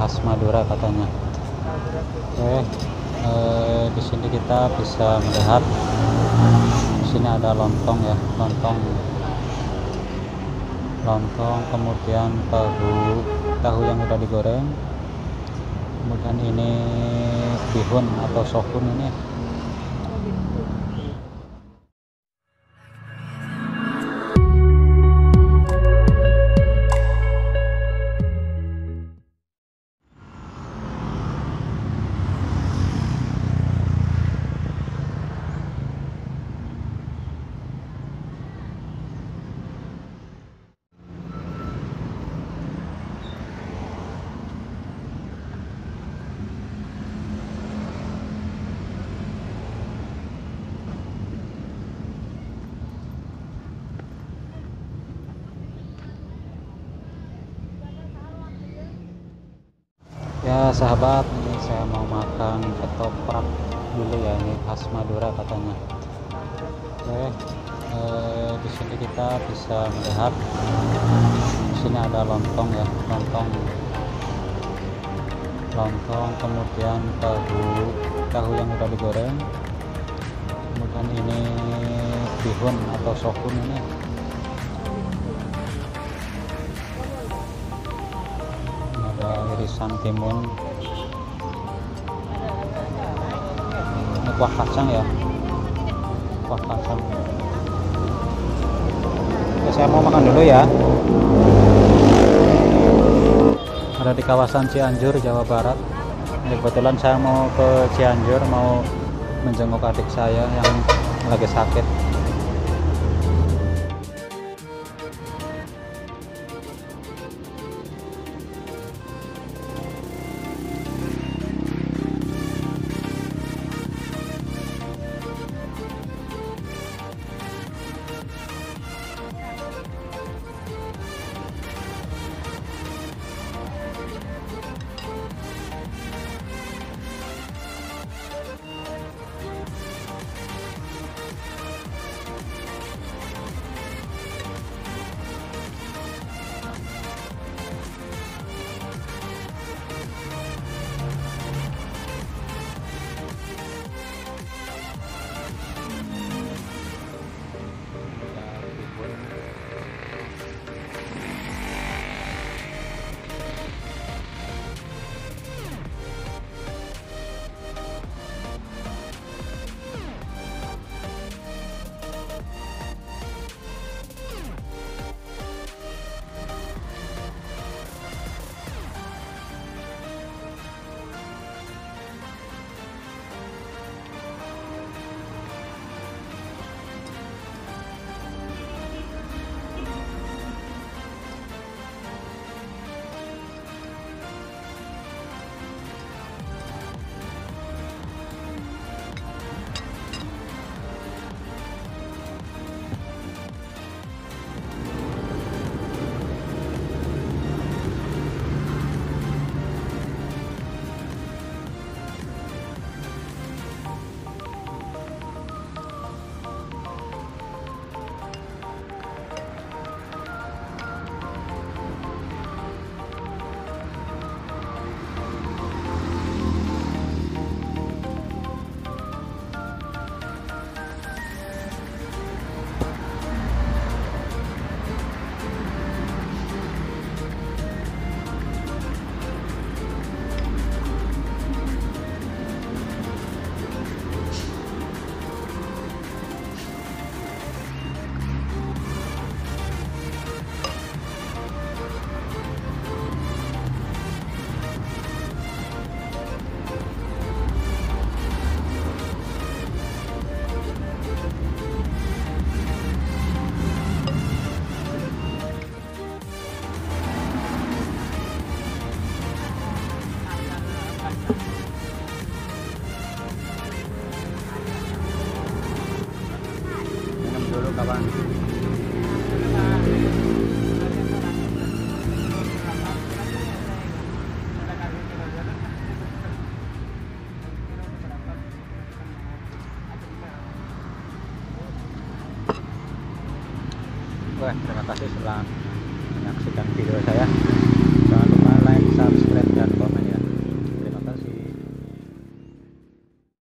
khas Madura katanya. Oke eh, di sini kita bisa melihat di sini ada lontong ya lontong. Lontong kemudian tahu tahu yang udah digoreng. Kemudian ini bihun atau sokun ini ya sahabat ini saya mau makan ketoprak dulu ya ini khas Madura katanya. Oke eh, di sini kita bisa melihat di sini ada lontong ya lontong. Lontong kemudian tahu tahu yang udah digoreng. Kemudian ini bihun atau sokun ini irisan timun ini kuah kacang ya. Kuah kacang. Oke, saya mau makan dulu ya. Ada di kawasan Cianjur Jawa Barat. Ini kebetulan saya mau ke Cianjur mau menjenguk adik saya yang lagi sakit kawan Wah, terima kasih telah menyaksikan video saya. Jangan lupa like, subscribe, dan